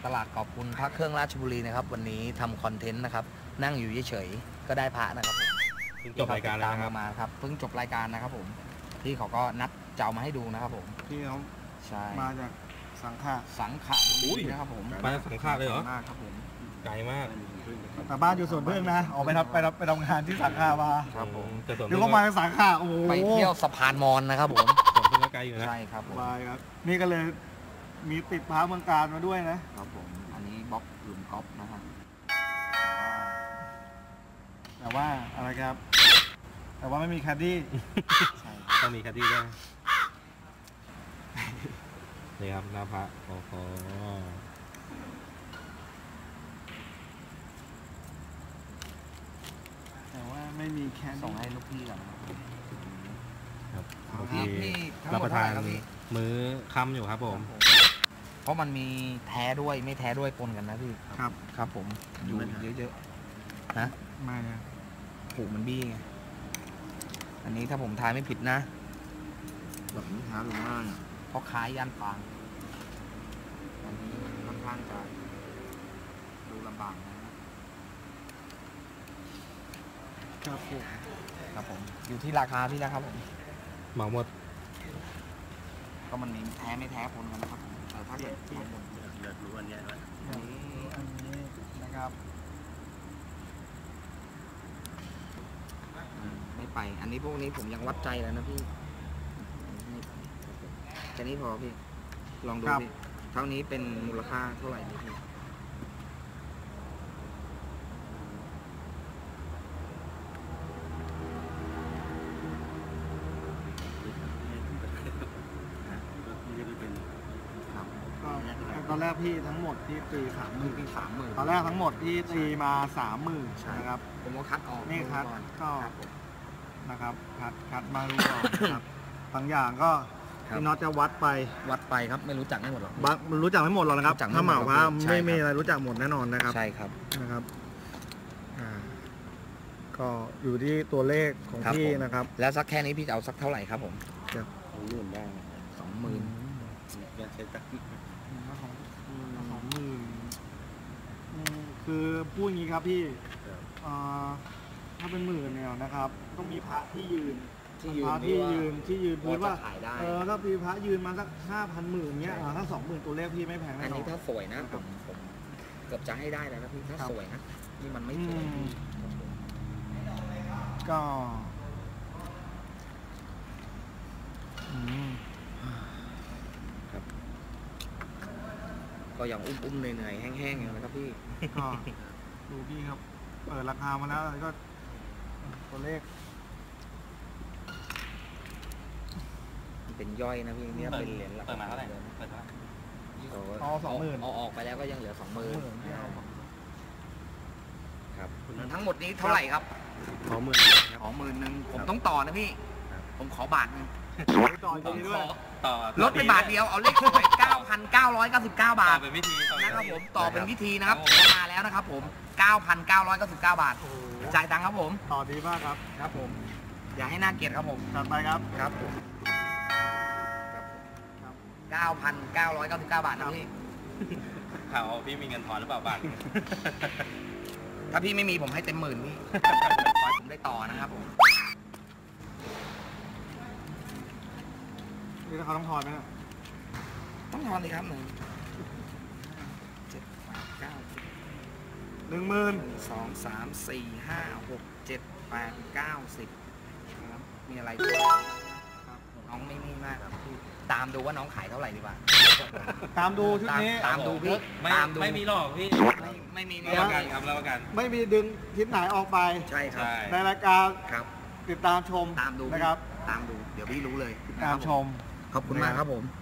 เครื่องราชบุรีนะครับ วันนี้ทำคอนเทนต์นะครับ นั่งอยู่เฉยๆก็ได้พระนะครับผมเพิ่งจบรายการแล้วนะครับที่เขติดตมมาครับเพิ่งจบรายการนะครับผมที่เขาก็นัดจะเอามาให้ดูนะครับผมที่เขาใช่มาจากสังขะสังขะบุรีนะครับผมมาจากสังขารเลยเหรอมากครับผมไกลมากแต่บ้านอยู่สวนพึ่งนะออกไปทำไปทำไปทำงานที่สังขะมาครับผมแต่ส่วนเดี๋ยวเขามาจากสังขะโอ้โหไปเที่ยวสะพานมอนนะครับผมส่วนเพิ่งก็ไกลอยู่นะใช่ครับผมบายครับนี่ก็เลย มีติดพระเมืองการมาด้วยนะ ครับผม อันนี้บล็อกหลุมกอล์ฟนะครับแต่ว่าอะไรครับ แต่ว่าไม่มีแคดดี้ใช่ต้องมีแคดดี้ด้วยนี่ครับหน้าพระโอ้โหแต่ว่าไม่มีแคดส่งดี้ให้ลูกพี่ก่อนนะครับครับเอาเมื่อพี่กี้พี่ทั้งหมดรับประทานเท่าไหร่ครับพี่มื้อค่ำอยู่ครับผม เพราะมันมีแท้ด้วยไม่แท้ด้วยปนกันนะพี่ ครับ ครับผม อยู่เยอะๆนะไม่นะผูกมันบี้ไง อันนี้ถ้าผมทายไม่ผิดนะ แบบนี้หาหรือว่าเพราะคล้ายย่านฟาง อันนี้ค่อนข้างจะดูลำบากนะ ครับผมครับผม อยู่ที่ราคาพี่นะครับผม เหมาหมดก็มันมีแท้ไม่แท้ปนกันนะครับผม แต่ถ้าเกิดเอาหมดเลือดรู้อันนี้ด้วยอันนี้อันนี้นะครับอืมไม่ไป อันนี้พวกนี้ผมยังวัดใจแล้วนะพี่ไม่ไปครับผมแค่นี้พอพี่ ลองดูพี่ เท่านี้เป็นมูลค่าเท่าไหร่ดีพี่ ครับ ก็ต อนแรกพี่ทั้งหมดที่ตีสามหมืมื่อนที่สามหมื่นตอนแรกทั้งหมดที่ตีมาสามหมื่นใช่นะครับ ผมก็คัดออกนี่คัดก่อนก็ครับผมนะครับคัดคัดมาดูก่อนนะครับบางอย่างก็ครับพี่น็อตจะวัดไปวัดไปครับไม่รู้จักไม่หมดหรอกบางรู้จักไม่หมดหรอกนะครับรู้จักไม่ถ้าเหมาหมดพระใช่ไม่ครับมีอะไรรู้จักหมดแน่นอนนะครับ ใช่ครับนะครับอ่าก็อยู่ที่ตัวเลขของครับพี่ผมนะครับ แล้วสักแค่นี้พี่จะเอาสักเท่าไหร่ครับผมครับสองหมื่นได้สองหมื่นยังใช้ตัก สองหมื่นอืม คือพูดอย่างนี้ครับพี่อ่าถ้าเป็นหมื่นเนี่ยนะครับ ต้องมีพระที่ยืนที่ยืนพระที่ยืนที่ยืนพพูอดจะว่าขายได้ เออถ้ามีพระยืนมาสักห้าพันหมื่นเงี้ยอ่าถ้าสองหมื่นตัวเลขพี่ไม่แพงอัแน่นนอนี้น ถ้าสวยนะผมผมเกือบจะให้ได้แล้วนะพี่ถ้าครับสวยนะนี่มันไม่สวยอืมครับผมก็อืม ก็ยังอุ้มๆเหนื่อยๆแห้งๆอย่างนะครับพี่ก็ดูพี่ครับ เปิดราคามาแล้วก็ ตัวเลขมันเป็นย่อยนะพี่เนี่ยเป็นเหรียญหลักเปิดมาเท่าไหร่ดือนเปิดเท่าไหร่เอาสองหมื่นเอาออกไปแล้วก็ยังเหลือสองหมื่นสองหมื่นไม่เอาครับทั้งหมดนี้เท่าไหร่ครับสองหมื่นขอหมื่นหนึ่งผมต้องต่อนะพี่ ผมขอบาทหนึงต่ออีกทีด้วย ต่อลดไปบาทเดียวเอาเลขสวย9,999บาต่อทเป็นวิธีนะครับผมต่อเป็นวิธีนะครับผมมาแล้วนะครับผม 9,999 บาทโอ้โหจ่ายตังค์ครับผม ต่อดีมากครับ ครับผม อย่าให้น่าเกลียดครับผมจัดไปครับ ครับผมครับ9,999 บาทนะพี่ข่าวพี่มีเงินทอนหรือเปล่าบ้างถ้าพี่ไม่มีผมให้เต็มหมื่นพี่ขอให้ผมได้ต่อนะครับผม นี่ถ้าเขาต้องทอนไหมเนี่ยต้องทอนเลยครับหนึ่งเจ็ดแปดเก้าหนึ่งหมื่นหนึ่งสองสามสี่ห้าหกเจ็ดแปดเก้าสิบครับมีอะไรด้วยครับน้องไม่นี่มากครับพี่ตามดูว่าน้องขายเท่าไหร่ดีกว่า ตามดูชุดตามนี้ตามดูพี่ไม่ตามดูไม่มีหรอกพี่ไม่ไม่มีรับประกันครับรับประกัน ไม่มีดึงทิศไหนออกไป ใช่ครับใช่ในรายการครับ ติดตามชม ตามดูพี่นะครับ ตามดู เดี๋ยวพี่รู้เลย ติดตามชม ขอบคุณมากครับผม